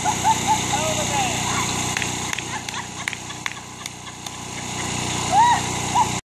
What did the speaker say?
Ha ha!